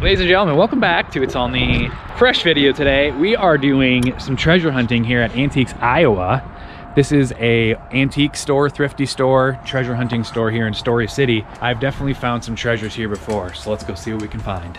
Ladies and gentlemen, welcome back to It's On the Fresh video today. We are doing some treasure hunting here at Antiques, Iowa. This is a antique store, thrifty store, treasure hunting store here in Story City. I've definitely found some treasures here before, so let's go see what we can find.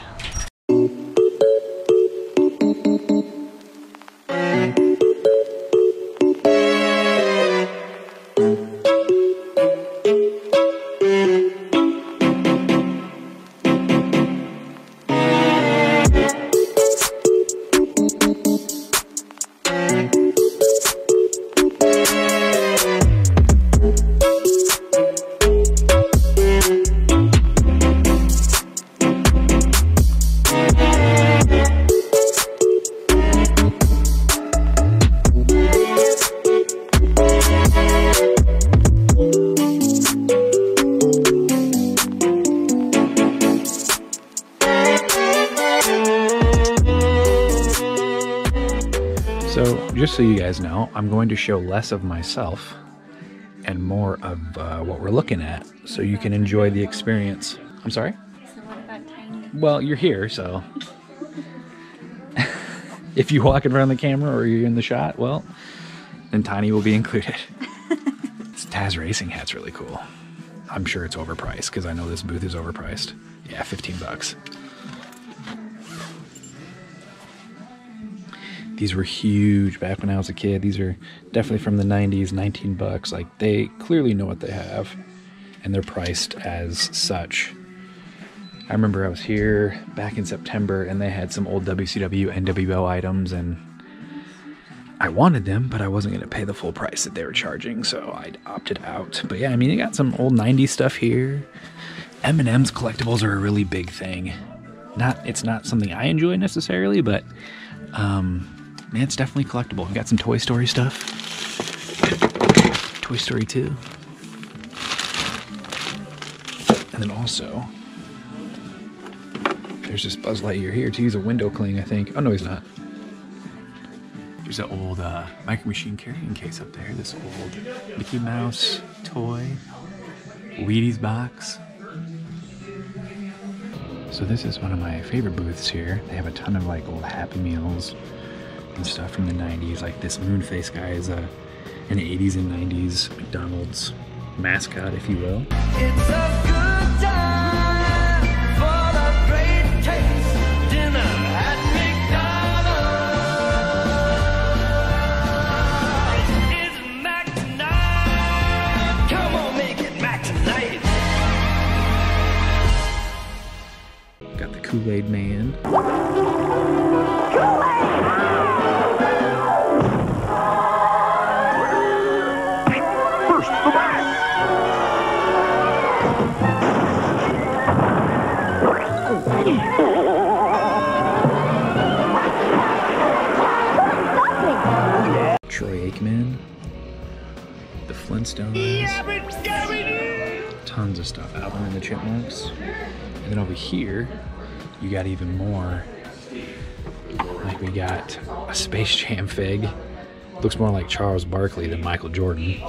Guys know, I'm going to show less of myself and more of uh, what we're looking at so you can enjoy the experience. I'm sorry? So what about tiny? Well, you're here, so. if you walk in front of the camera or you're in the shot, well, then Tiny will be included. this Taz Racing hat's really cool. I'm sure it's overpriced because I know this booth is overpriced. Yeah, 15 bucks. These were huge back when I was a kid. These are definitely from the 90s, 19 bucks. Like they clearly know what they have and they're priced as such. I remember I was here back in September and they had some old WCW NWO items and I wanted them, but I wasn't going to pay the full price that they were charging, so I opted out. But yeah, I mean, they got some old 90s stuff here. M&M's collectibles are a really big thing. Not it's not something I enjoy necessarily, but um man, it's definitely collectible. We got some Toy Story stuff. Toy Story 2. And then also there's this Buzz Lightyear here to use a window cling, I think. Oh no, he's not. There's an old uh, Micro Machine carrying case up there. This old Mickey Mouse toy, Wheaties box. So this is one of my favorite booths here. They have a ton of like old Happy Meals and stuff from the 90s. Like this Moonface guy is a an 80s and 90s McDonald's mascot, if you will. It's a good Flintstones. Tons of stuff. Alvin and the Chipmunks. And then over here, you got even more. Like we got a Space Jam fig. Looks more like Charles Barkley than Michael Jordan.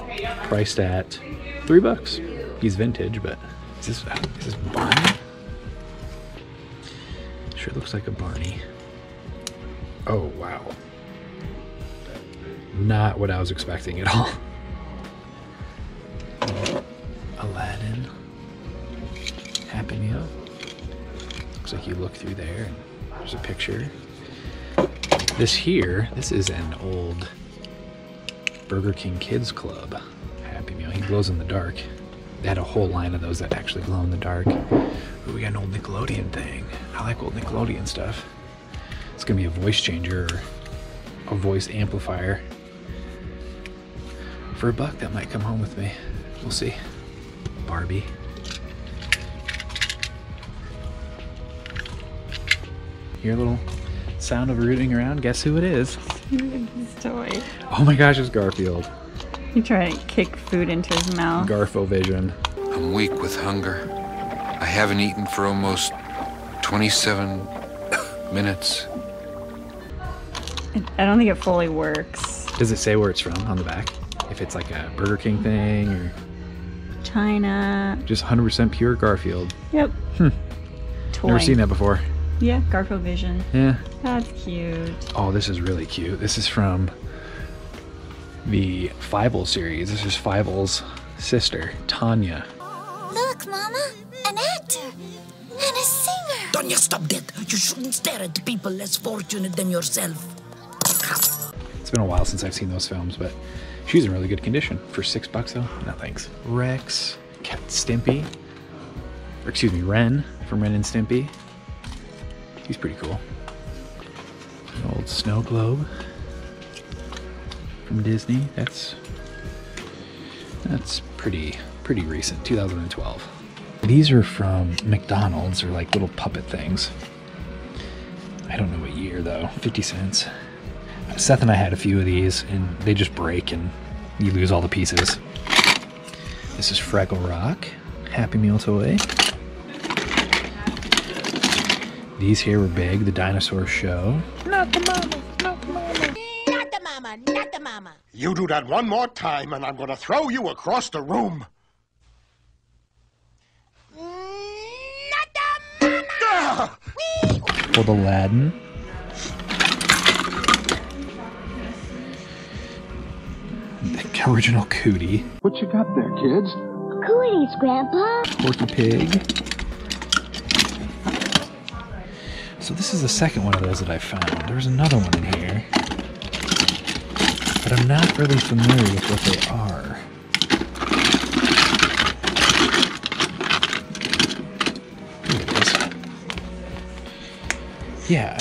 Priced at three bucks. He's vintage, but is this, is this Barney? Sure looks like a Barney. Oh, wow. Not what I was expecting at all. Like you look through there and there's a picture. This here, this is an old Burger King Kids Club Happy Meal. He glows in the dark. They had a whole line of those that actually glow in the dark. Ooh, we got an old Nickelodeon thing. I like old Nickelodeon stuff. It's gonna be a voice changer or a voice amplifier. For a buck, that might come home with me. We'll see. Barbie. Hear a little sound of rooting around. Guess who it is? His toy. Oh my gosh, it's Garfield. You try to kick food into his mouth. Garfo Vision. I'm weak with hunger. I haven't eaten for almost 27 minutes. I don't think it fully works. Does it say where it's from on the back? If it's like a Burger King thing or China. just 100% pure Garfield. Yep. Hmm. Toy. Never seen that before. Yeah, Garfield Vision. Yeah. That's cute. Oh, this is really cute. This is from the Fievel series. This is Fievel's sister, Tanya. Look, Mama, an actor and a singer. Tanya, stop that. You shouldn't stare at people less fortunate than yourself. It's been a while since I've seen those films, but she's in really good condition. For six bucks though, no thanks. Rex, Cat Stimpy, or excuse me, Ren from Ren and Stimpy. He's pretty cool. An old snow globe from Disney. That's that's pretty pretty recent, 2012. These are from McDonald's. They're like little puppet things. I don't know what year though. 50 cents. Seth and I had a few of these, and they just break and you lose all the pieces. This is Fraggle Rock, Happy Meal toy. These here were big, the dinosaur show. Not the mama, not the mama. Not the mama, not the mama. You do that one more time, and I'm going to throw you across the room. Not the mama. Ah! Old Aladdin. The original Cootie. What you got there, kids? Cooties, Grandpa. Porky Pig. So this is the second one of those that I found. There's another one in here. But I'm not really familiar with what they are. Yeah,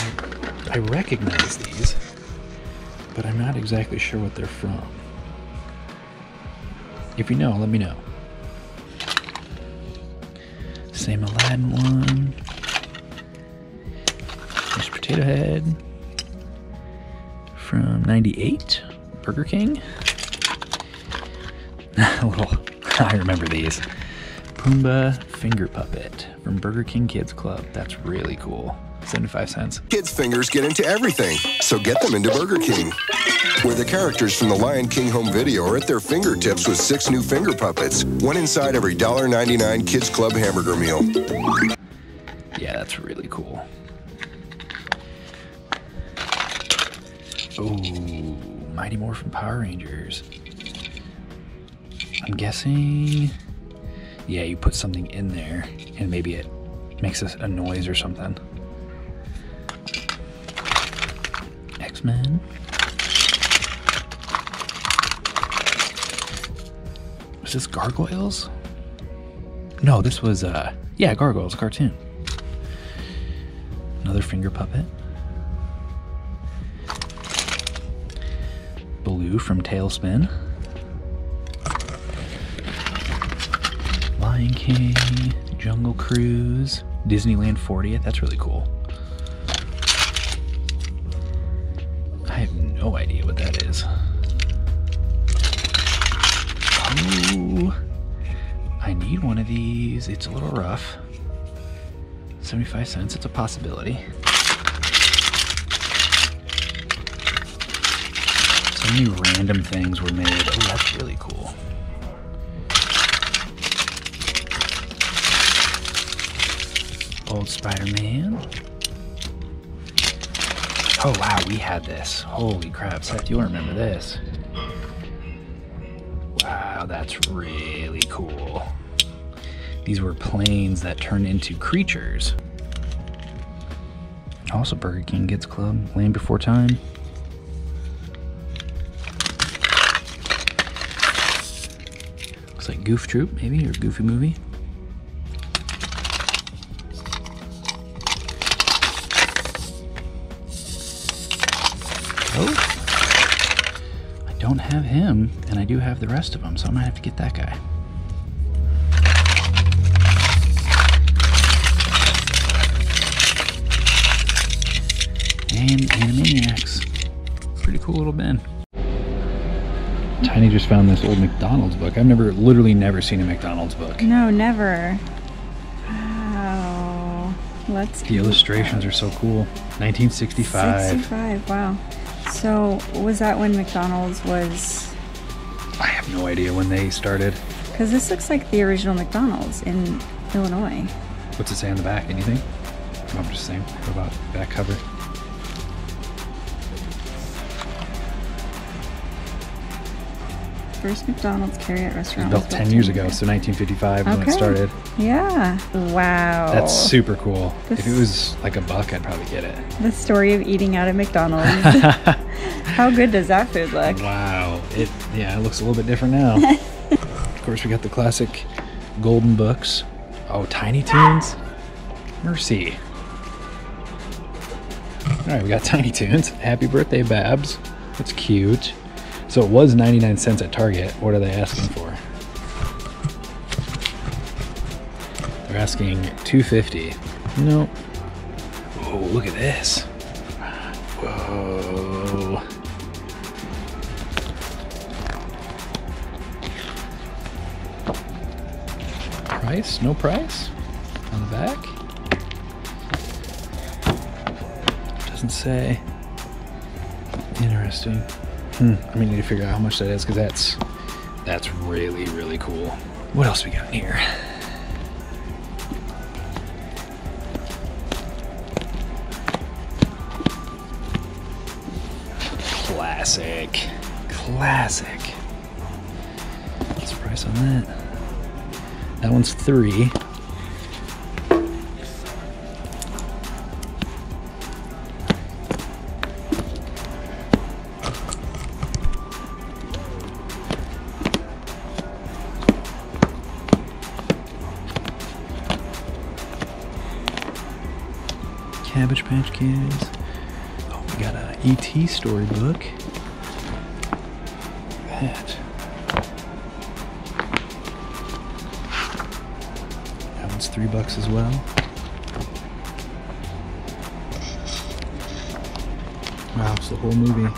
I, I recognize these, but I'm not exactly sure what they're from. If you know, let me know. Same Aladdin one. Potato Head from 98, Burger King. Little, I remember these. Pumbaa Finger Puppet from Burger King Kids Club. That's really cool. 75 cents. Kids' fingers get into everything, so get them into Burger King, where the characters from the Lion King home video are at their fingertips with six new finger puppets, one inside every $1.99 Kids Club hamburger meal. Yeah, that's really cool. Oh, Mighty Morphin Power Rangers. I'm guessing. Yeah, you put something in there and maybe it makes a, noise or something. X Men. Was this Gargoyles? No, this was, uh, yeah, Gargoyles cartoon. Another finger puppet. From TaleSpin. Lion King, Jungle Cruise, Disneyland 40th. That's really cool. I have no idea what that is. Oh, I need one of these. It's a little rough. 75 cents, it's a possibility. So many random things were made. Oh, that's really cool. Old Spider-Man. Oh wow, we had this. Holy crap, Seth, you'll remember this. Wow, that's really cool. These were planes that turned into creatures. Also, Burger King Kids Club, Land Before Time. Goof Troop, maybe, or Goofy Movie. Oh, I don't have him, and I do have the rest of them, so I might have to get that guy. and Animaniacs. Pretty cool little bin. Tiny just found this old McDonald's book. I've never, literally never seen a McDonald's book. No, never. Wow. Let's The illustrations are so cool. 1965. 65. Wow. So was that when McDonald's was? I have no idea when they started. Because this looks like the original McDonald's in Illinois. What's it say on the back? Anything? I'm just saying what about back cover. First McDonald's carry at It was restaurant. built was 10 years ago, so 1955 when it started. Yeah. Wow. That's super cool. This- If it was like a buck, I'd probably get it. The story of eating out at McDonald's. How good does that food look? Wow. It yeah, it looks a little bit different now. of course, we got the classic golden books. Oh, Tiny Toons. Mercy. All right, we got Tiny Toons. Happy birthday, Babs. That's cute. So it was 99 cents at Target. What are they asking for? They're asking 250. Nope. Oh, look at this. Whoa. Price? No price? On the back? Doesn't say. Interesting. Hmm. I mean, need to figure out how much that is because that's that's really really cool. What else we got in here? Classic. Classic. What's the price on that? That one's three. ET storybook. That. That one's three bucks as well. Wow, it's the whole movie.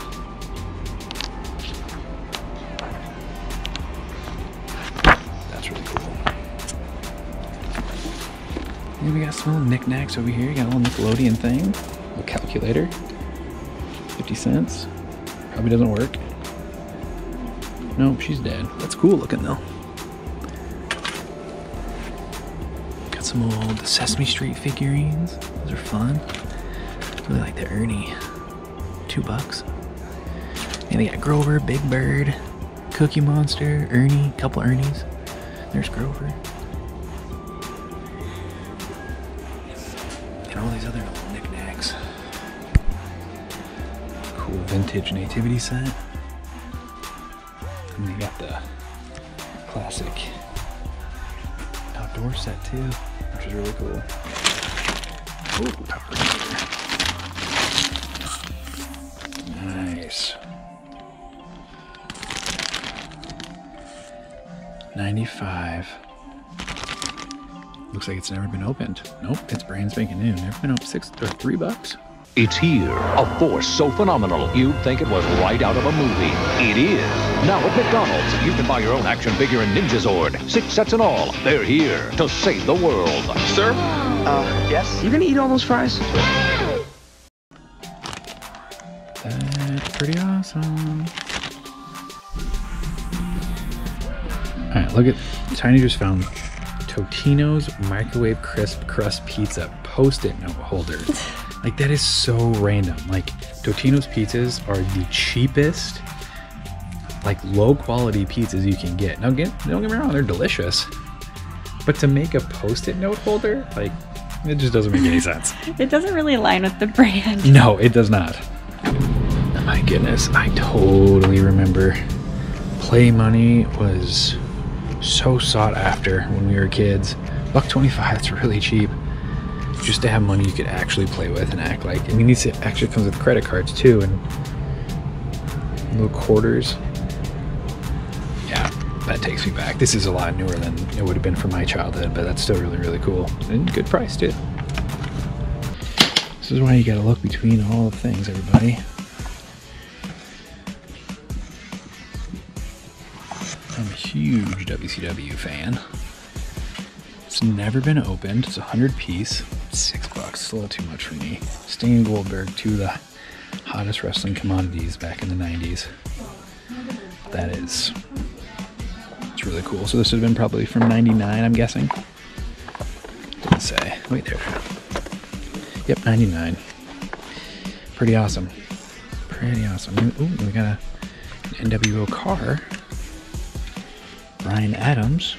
That's really cool. And we got some little knickknacks over here. You got a little Nickelodeon thing. A calculator. 50 cents. Probably doesn't work. Nope, she's dead. That's cool looking though. Got some old Sesame Street figurines. Those are fun. Really like the Ernie. Two bucks. And they got Grover, Big Bird, Cookie Monster, Ernie, couple Ernies. There's Grover. Vintage nativity set. And they got the classic outdoor set too, which is really cool. Ooh, Nice. 95. Looks like it's never been opened. Nope, it's brand spanking new. Never been opened. Six or three bucks. It's here. A force so phenomenal you'd think it was right out of a movie. It is. Now at McDonald's, you can buy your own action figure and Ninja Zord. Six sets in all. They're here to save the world. Sir? Uh, yes? You gonna eat all those fries? That's pretty awesome. Alright, look at Tiny just found Totino's microwave crisp crust pizza post-it note holder. like that is so random. Like Totino's pizzas are the cheapest, like low quality pizzas you can get. Now get don't get me wrong, they're delicious. But to make a post-it note holder, like it just doesn't make any sense. It doesn't really align with the brand. No, it does not. My goodness, I totally remember Play Money was so sought after when we were kids. Buck 25, it's really cheap. Just to have money you could actually play with and act like. I mean, these actually comes with credit cards too and little quarters. Yeah, that takes me back. This is a lot newer than it would have been for my childhood, but that's still really, really cool. And good price too. This is why you gotta look between all the things, everybody. I'm a huge WCW fan. It's never been opened. It's a hundred piece. Six bucks. A little too much for me. Sting Goldberg, two of the hottest wrestling commodities back in the 90s. That is. It's really cool. So this would have been probably from 99, I'm guessing. Didn't say. Wait there. Yep, 99. Pretty awesome. Pretty awesome. Ooh, we got a an NWO car. Brian Adams.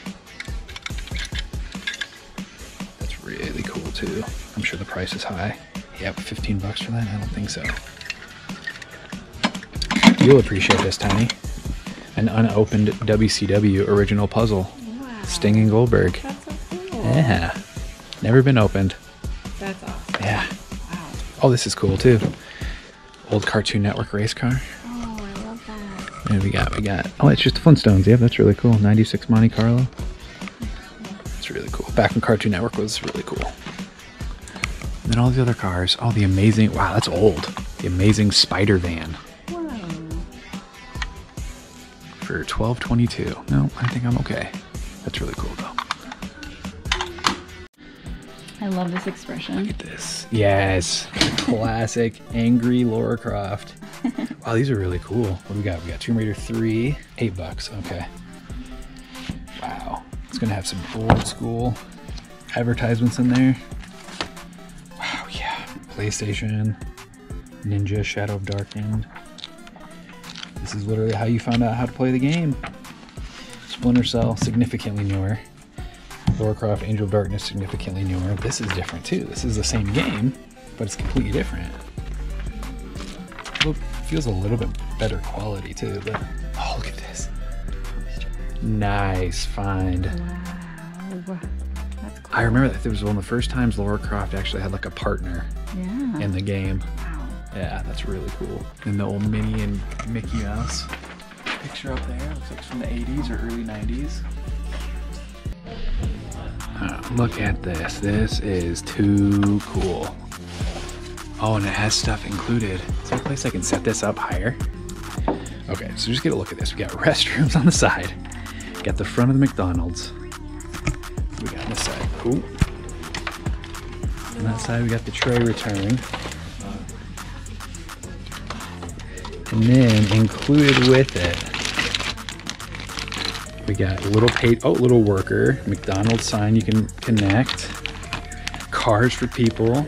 That's really cool too. I'm sure the price is high. Yep, 15 bucks for that? I don't think so. You'll appreciate this, Tiny. An unopened WCW original puzzle. Sting and Goldberg. That's so cool. Yeah. Never been opened. That's awesome. Yeah. Oh, this is cool too. Old Cartoon Network race car. We got, we got, oh, it's just the Flintstones. Yeah, that's really cool. 96 Monte Carlo. It's really cool. Back when Cartoon Network was really cool. And then all the other cars. Oh, the amazing, wow, that's old. The amazing Spider Van Whoa. for 1222. No, I think I'm okay. That's really cool though. I love this expression. Look at this. Yes. Classic angry Laura Croft. Wow, these are really cool. What do we got? We got Tomb Raider 3, 8 bucks. Okay. Wow. It's gonna have some old school advertisements in there. Wow, yeah. PlayStation, Ninja, Shadow of Darkness. This is literally how you found out how to play the game. Splinter Cell, significantly newer. Warcraft Angel of Darkness significantly newer. This is different too. This is the same game, but it's completely different. Feels a little bit better quality too, but oh look at this. Nice find. Wow. That's cool. I remember that it was one of the first times Laura Croft actually had like a partner Yeah. in the game. wow. Yeah, that's really cool. And the old Minnie and Mickey Mouse picture up there. Looks like it's from the 80s or early 90s. Uh, look at this. This is too cool. Oh, and it has stuff included. Is there a place I can set this up higher? Okay, so just get a look at this. We got restrooms on the side. Got the front of the McDonald's. We got this side. Cool. On that side, we got the tray return. And then included with it, we got a little pay oh little worker, McDonald's sign you can connect, cars for people.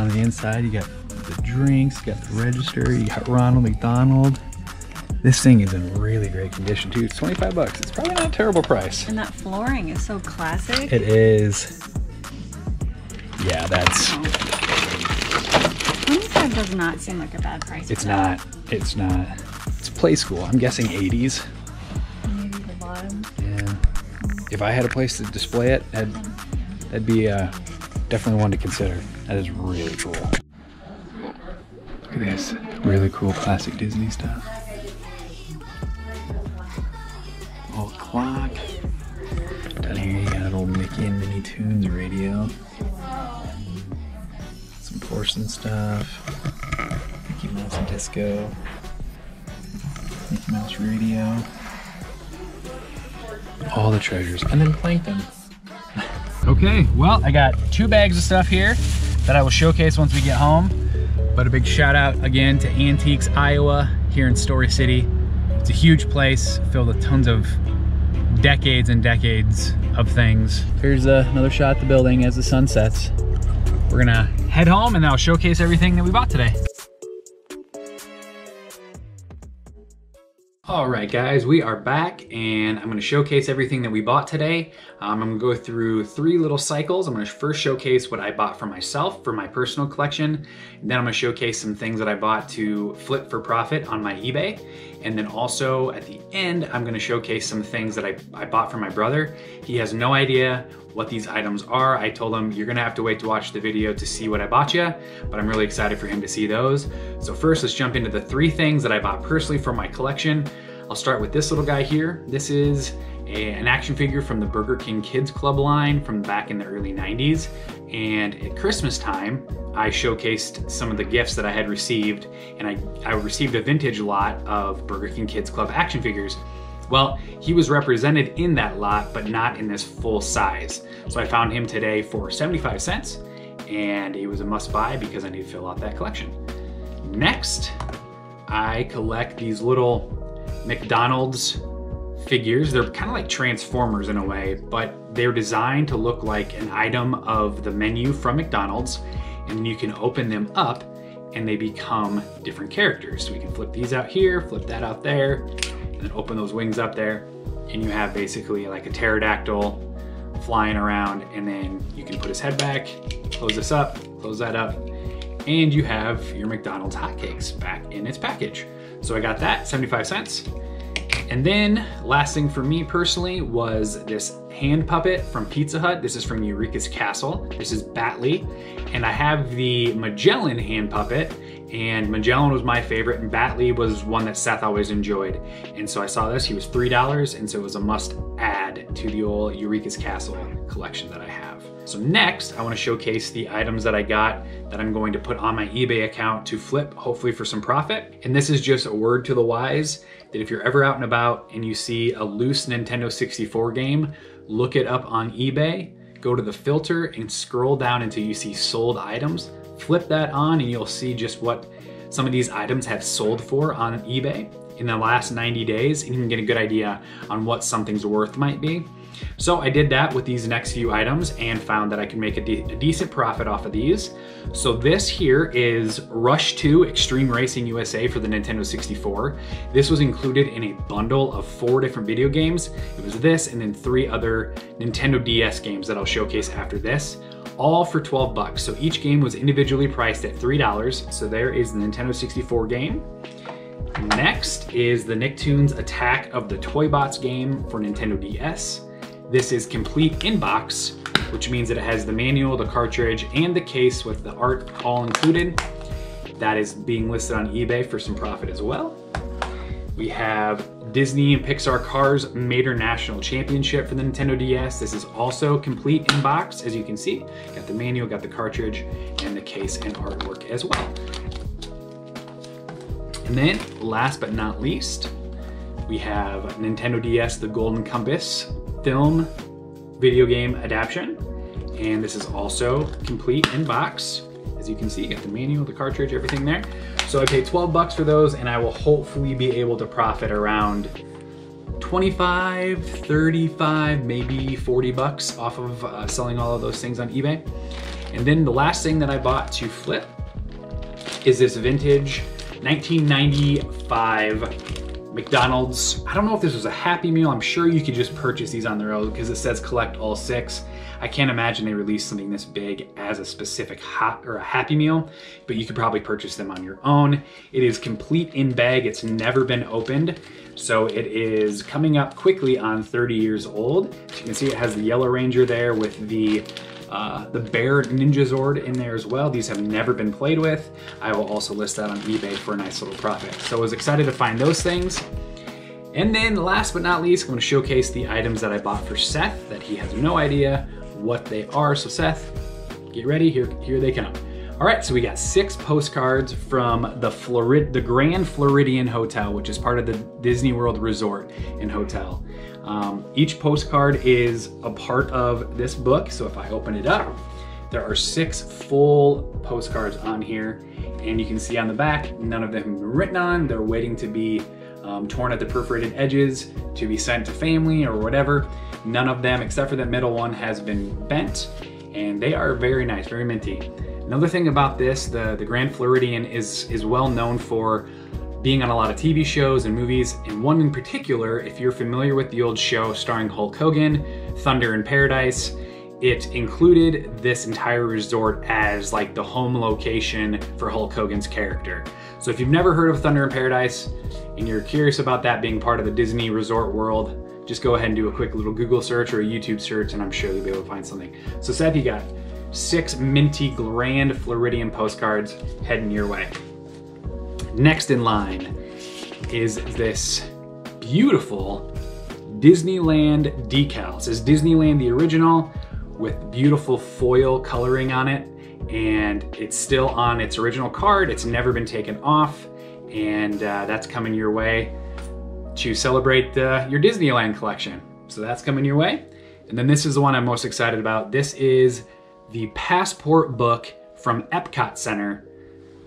On the inside you got the drinks, you got the register, you got Ronald McDonald. This thing is in really great condition too. It's 25 bucks. It's probably not a terrible price. And that flooring is so classic. It is. Yeah, that's. 25 does not seem like a bad price. It's that. not. It's not. It's Playskool. I'm guessing 80s. Maybe the bottom. Yeah. If I had a place to display it, that'd, that'd be uh, definitely one to consider. That is really cool. Look at this. Really cool classic Disney stuff. Old clock. Down here you got an old Mickey and Minnie Tunes radio. Some porcelain stuff. Mickey Mouse disco. Mickey Mouse radio all the treasures, and then plankton. Okay, well, I got two bags of stuff here that I will showcase once we get home. But a big shout out again to Antiques Iowa here in Story City. It's a huge place filled with tons of decades and decades of things. Here's uh, another shot at the building as the sun sets. We're gonna head home and I'll showcase everything that we bought today. All right, guys, we are back and I'm gonna showcase everything that we bought today. Um, I'm gonna go through three little cycles. I'm gonna first showcase what I bought for myself for my personal collection. Then I'm gonna showcase some things that I bought to flip for profit on my eBay. And then also at the end, I'm gonna showcase some things that I, I bought for my brother. He has no idea what these items are. I told him you're gonna have to wait to watch the video to see what I bought you, but I'm really excited for him to see those. So first, let's jump into the three things that I bought personally for my collection. I'll start with this little guy here. This is a, an action figure from the Burger King Kids Club line from back in the early 90s. And at Christmas time, I showcased some of the gifts that I had received, and I, I received a vintage lot of Burger King Kids Club action figures. Well, he was represented in that lot, but not in this full size. So I found him today for 75 cents, and he was a must buy because I need to fill out that collection. Next, I collect these little McDonald's figures. They're kind of like Transformers in a way, but they're designed to look like an item of the menu from McDonald's. And you can open them up and they become different characters. So we can flip these out here, flip that out there, and open those wings up there. And you have basically like a pterodactyl flying around and then you can put his head back, close this up, close that up, and you have your McDonald's hotcakes back in its package. So I got that, 75 cents. And then last thing for me personally was this hand puppet from Pizza Hut. This is from Eureka's Castle. This is Batly. And I have the Magellan hand puppet and Magellan was my favorite and Batly was one that Seth always enjoyed. And so I saw this, he was $3 and so it was a must add to the old Eureka's Castle collection that I have. So next, I wanna showcase the items that I got that I'm going to put on my eBay account to flip, hopefully for some profit. And this is just a word to the wise that if you're ever out and about and you see a loose Nintendo 64 game, look it up on eBay, go to the filter and scroll down until you see sold items. Flip that on and you'll see just what some of these items have sold for on eBay in the last 90 days and you can get a good idea on what something's worth might be. So I did that with these next few items and found that I can make a, de a, decent profit off of these. So this here is Rush 2 Extreme Racing USA for the Nintendo 64. This was included in a bundle of four different video games. It was this and then three other Nintendo DS games that I'll showcase after this all for 12 bucks. So each game was individually priced at $3. So there is the Nintendo 64 game. Next is the Nicktoons Attack of the Toybots game for Nintendo DS. This is complete in box, which means that it has the manual, the cartridge, and the case with the art all included. That is being listed on eBay for some profit as well. We have Disney and Pixar Cars Mater National Championship for the Nintendo DS. This is also complete in box, as you can see. Got the manual, got the cartridge, and the case and artwork as well. And then, last but not least, we have Nintendo DS The Golden Compass film video game adaptation. And this is also complete in box. You can see, you got the manual, the cartridge, everything there. So I paid 12 bucks for those and I will hopefully be able to profit around 25, 35, maybe 40 bucks off of uh, selling all of those things on eBay. And then the last thing that I bought to flip is this vintage 1995 McDonald's. I don't know if this was a Happy Meal. I'm sure you could just purchase these on their own because it says collect all six. I can't imagine they released something this big as a specific hot or a Happy Meal, but you could probably purchase them on your own. It is complete in bag. It's never been opened. So it is coming up quickly on 30 years old. As you can see, it has the Yellow Ranger there with the uh, the Bear Ninja Zord in there as well. These have never been played with. I will also list that on eBay for a nice little profit. So I was excited to find those things. And then last but not least, I'm gonna showcase the items that I bought for Seth that he has no idea what they are. So Seth, get ready, here, here they come. All right, so we got six postcards from the Florid, the Grand Floridian Hotel, which is part of the Disney World Resort and Hotel. Um, each postcard is a part of this book. So if I open it up, there are six full postcards on here. And you can see on the back, none of them have been written on. They're waiting to be um, torn at the perforated edges to be sent to family or whatever. None of them, except for the middle one, has been bent. And they are very nice, very minty. Another thing about this, the, the Grand Floridian is, is well known for being on a lot of TV shows and movies, and one in particular, if you're familiar with the old show starring Hulk Hogan, Thunder in Paradise, it included this entire resort as like the home location for Hulk Hogan's character. So if you've never heard of Thunder in Paradise and you're curious about that being part of the Disney resort world, just go ahead and do a quick little Google search or a YouTube search and I'm sure you'll be able to find something. So Seth, you got six minty Grand Floridian postcards heading your way. Next in line is this beautiful Disneyland decal. It says Disneyland the original with beautiful foil coloring on it and it's still on its original card. It's never been taken off and uh, that's coming your way to celebrate uh, your Disneyland collection. So that's coming your way. And then this is the one I'm most excited about. This is the passport book from Epcot Center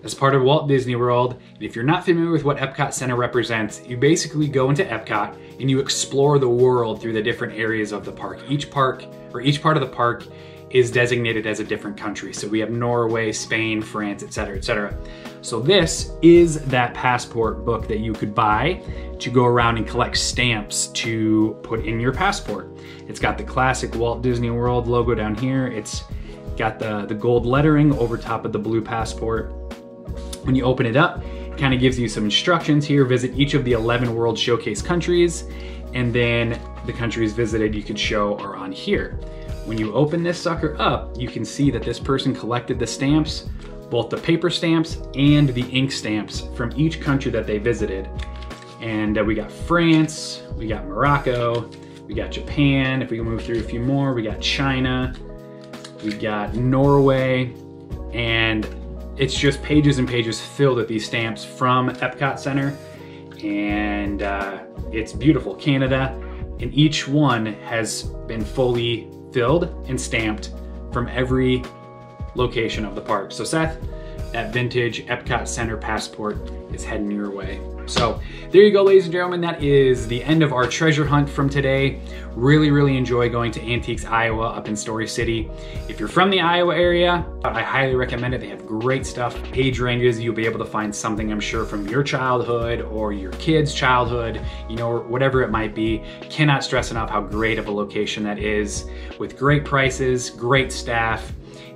as part of Walt Disney World. And if you're not familiar with what Epcot Center represents, you basically go into Epcot and you explore the world through the different areas of the park. Each park or each part of the park is designated as a different country. So we have Norway, Spain, France, etc., etc. So this is that passport book that you could buy to go around and collect stamps to put in your passport. It's got the classic Walt Disney World logo down here. It's got the, the gold lettering over top of the blue passport. When you open it up, it kind of gives you some instructions here. Visit each of the 11 World Showcase countries, and then the countries visited you could show are on here. When you open this sucker up, you can see that this person collected the stamps, both the paper stamps and the ink stamps from each country that they visited. And uh, we got France, we got Morocco, we got Japan. If we move through a few more, we got China, we got Norway, and it's just pages and pages filled with these stamps from Epcot Center. And uh, it's beautiful. Canada, and each one has been fully filled and stamped from every location of the park. So Seth, that vintage Epcot Center passport is heading your way. So there you go, ladies and gentlemen. That is the end of our treasure hunt from today. Really, really enjoy going to Antiques Iowa up in Story City. If you're from the Iowa area, I highly recommend it. They have great stuff. Age ranges, you'll be able to find something, I'm sure, from your childhood or your kid's childhood, you know, whatever it might be. Cannot stress enough how great of a location that is with great prices, great staff,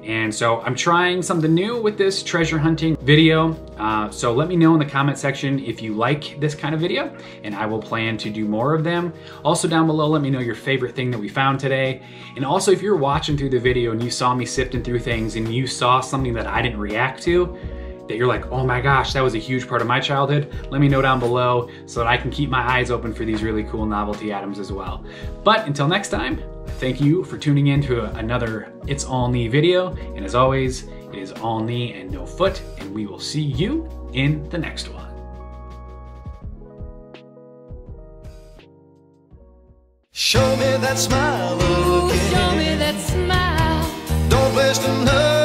and so I'm trying something new with this treasure hunting video. Uh, so let me know in the comment section if you like this kind of video and I will plan to do more of them. Also down below, let me know your favorite thing that we found today. And also if you're watching through the video and you saw me sifting through things and you saw something that I didn't react to, that you're like, oh my gosh, that was a huge part of my childhood, let me know down below so that I can keep my eyes open for these really cool novelty items as well. But until next time, thank you for tuning in to another It's All Knee video. And as always, it is all knee and no foot, and we will see you in the next one. Show me that smile again. Show me that smile. Don't waste another